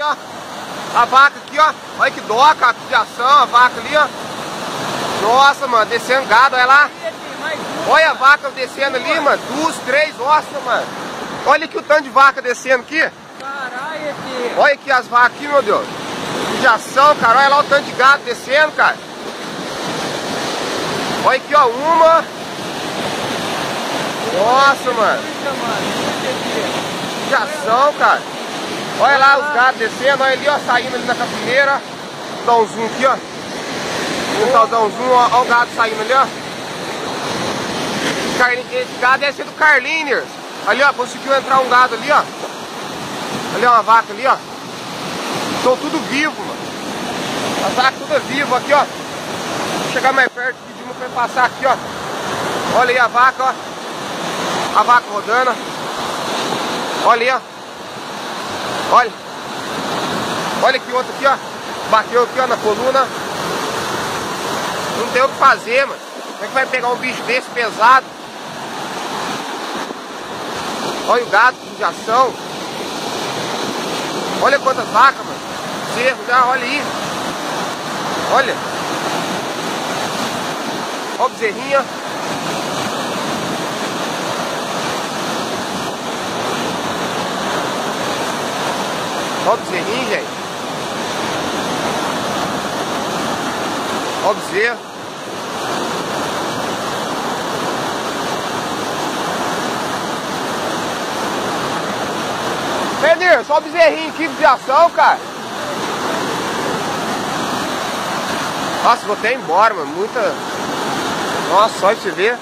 Ó, a vaca aqui, ó. Olha que dó, cara, de ação, a vaca ali, ó. Nossa, mano, descendo gado, olha lá. Olha a vaca descendo ali, mano. Duas, três ossos, mano. Olha aqui o tanto de vaca descendo aqui. Caralho. Olha aqui as vacas aqui, meu Deus. De ação, cara. Olha lá o tanto de gado descendo, cara. Olha aqui, ó, uma. Nossa, mano. De ação, cara. Olha lá os gados descendo, olha ali, ó, saindo ali na capineira. Dá um zoom aqui, ó. Vou dar um zoom, ó, ó o gado saindo ali, ó. Esse gado ser do Carlinhos. Ali, ó, conseguiu entrar um gado ali, ó. Ali, ó, uma vaca ali, ó. Estão tudo vivo, mano. As vacas tudo vivo aqui, ó. Vou chegar mais perto, pedimos pra passar aqui, ó. Olha aí a vaca, ó. A vaca rodando. Olha aí, ó. Olha. Olha aqui outro aqui, ó. Bateu aqui, ó, na coluna. Não tem o que fazer, mano. Como é que vai pegar um bicho desse pesado? Olha o gado de injeção. Olha quantas vacas, mano. Cerro já, olha aí. Olha. Olha o bezerrinha. Olha o bezerrinho, gente. Olha o bezerro. Pedro, só o bezerrinho aqui de ação, cara. Nossa, vou até embora, mano. Muita. Nossa, só de você ver.